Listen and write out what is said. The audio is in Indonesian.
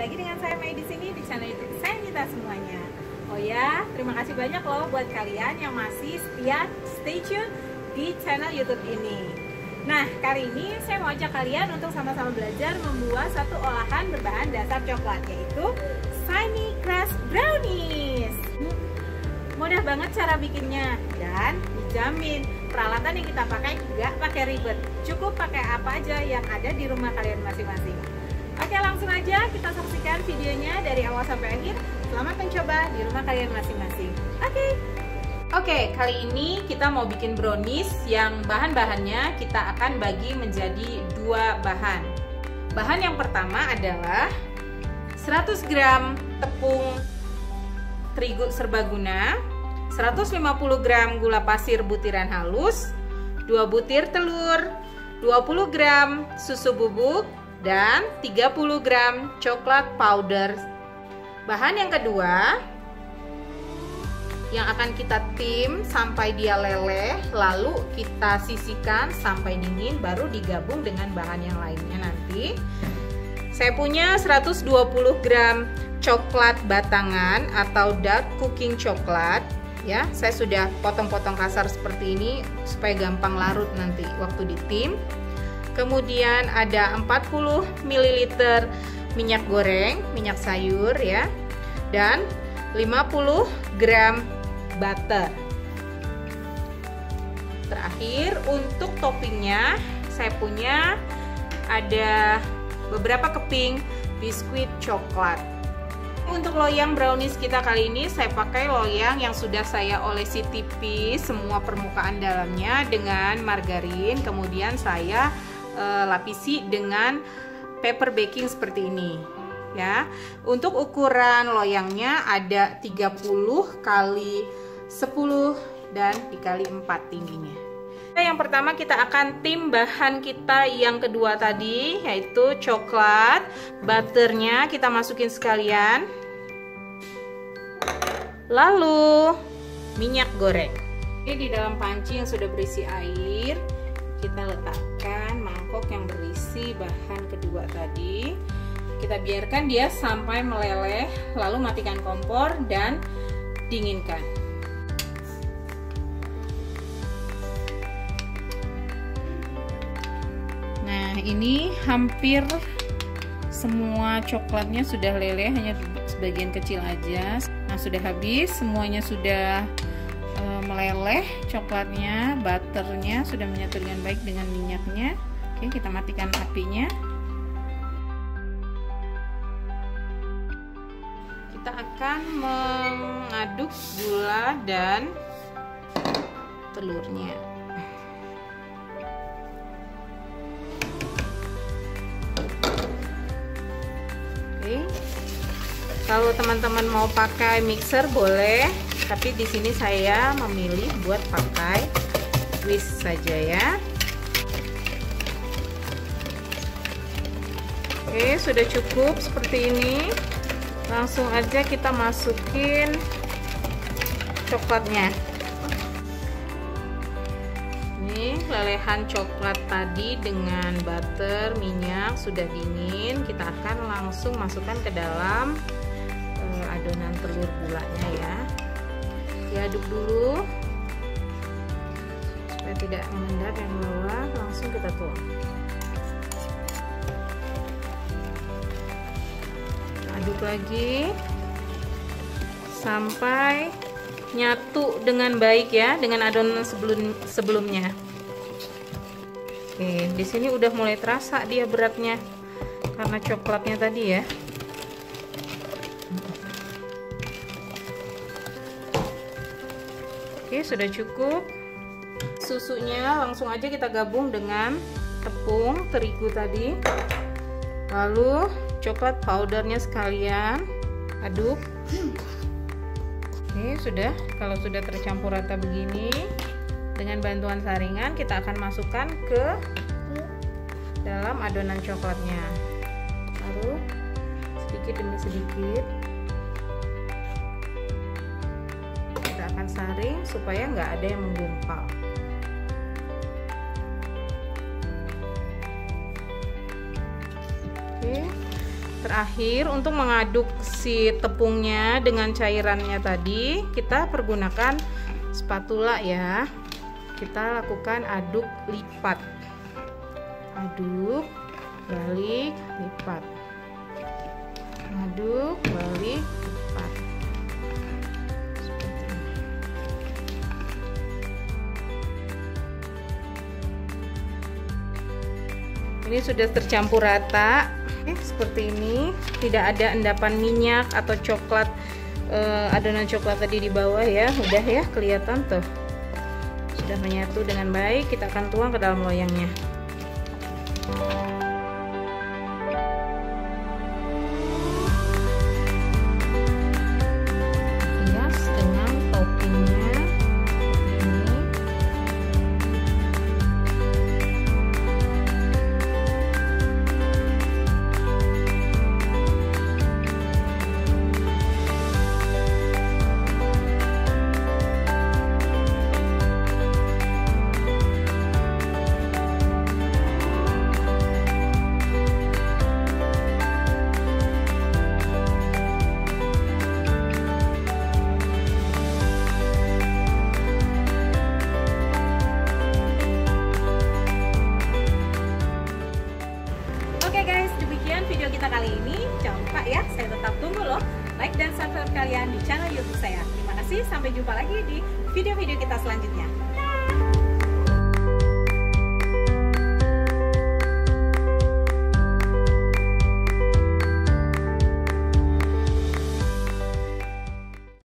lagi dengan saya Mei di sini di channel YouTube saya Nita semuanya. Oh ya, terima kasih banyak loh buat kalian yang masih setia stay tune di channel YouTube ini. Nah, kali ini saya mau ajak kalian untuk sama-sama belajar membuat satu olahan berbahan dasar coklat yaitu Shiny Crush Brownies. Mudah banget cara bikinnya dan dijamin peralatan yang kita pakai nggak pakai ribet. Cukup pakai apa aja yang ada di rumah kalian masing-masing. Oke langsung aja kita saksikan videonya dari awal sampai akhir. Selamat mencoba di rumah kalian masing-masing. Oke. Oke kali ini kita mau bikin brownies yang bahan-bahannya kita akan bagi menjadi dua bahan. Bahan yang pertama adalah 100 gram tepung terigu serbaguna 150 gram gula pasir butiran halus 2 butir telur 20 gram susu bubuk dan 30 gram coklat powder. Bahan yang kedua yang akan kita tim sampai dia leleh, lalu kita sisihkan sampai dingin baru digabung dengan bahan yang lainnya nanti. Saya punya 120 gram coklat batangan atau dark cooking coklat ya. Saya sudah potong-potong kasar seperti ini supaya gampang larut nanti waktu ditim kemudian ada 40 ml minyak goreng, minyak sayur ya, dan 50 gram butter. Terakhir untuk toppingnya saya punya ada beberapa keping biskuit coklat. Untuk loyang brownies kita kali ini saya pakai loyang yang sudah saya olesi tipis semua permukaan dalamnya dengan margarin. Kemudian saya uh, lapisi dengan paper baking seperti ini ya. Untuk ukuran loyangnya ada 30 kali 10 dan dikali 4 tingginya. Yang pertama kita akan tim bahan kita yang kedua tadi yaitu coklat, butternya kita masukin sekalian. Lalu minyak goreng. Ini di dalam panci yang sudah berisi air kita letakkan mangkok yang berisi bahan kedua tadi. Kita biarkan dia sampai meleleh lalu matikan kompor dan dinginkan. Nah ini hampir semua coklatnya sudah leleh hanya sebagian kecil aja. Nah sudah habis semuanya sudah meleleh coklatnya, butternya sudah menyatu dengan baik dengan minyaknya. Oke, kita matikan apinya. Kita akan mengaduk gula dan telurnya. Oke. Kalau teman-teman mau pakai mixer boleh tapi di sini saya memilih buat pakai whisk saja ya oke sudah cukup seperti ini. Langsung aja kita masukin coklatnya. Ini lelehan coklat tadi dengan butter minyak sudah dingin. Kita akan langsung masukkan ke dalam uh, adonan telur gulanya ya. Diaduk dulu supaya tidak mengendap yang bawah. Langsung kita tuang lagi sampai nyatu dengan baik ya dengan adonan sebelum sebelumnya Oke, di sini udah mulai terasa dia beratnya karena coklatnya tadi ya. Oke, sudah cukup. Susunya langsung aja kita gabung dengan tepung terigu tadi. Lalu coklat powdernya sekalian aduk. Oke, sudah. Kalau sudah tercampur rata begini, dengan bantuan saringan kita akan masukkan ke dalam adonan coklatnya. Lalu sedikit demi sedikit saring supaya nggak ada yang menggumpal oke Terakhir untuk mengaduk si tepungnya dengan cairannya tadi kita pergunakan spatula ya. Kita lakukan aduk lipat. Aduk, balik, lipat. Aduk, balik, lipat. Ini sudah tercampur rata seperti ini. Tidak ada endapan minyak atau coklat uh, adonan coklat tadi di bawah ya. Udah ya, kelihatan tuh. Sudah menyatu dengan baik. Kita akan tuang ke dalam loyangnya. kalian di channel YouTube saya. Terima kasih, sampai jumpa lagi di video-video kita selanjutnya. Bye.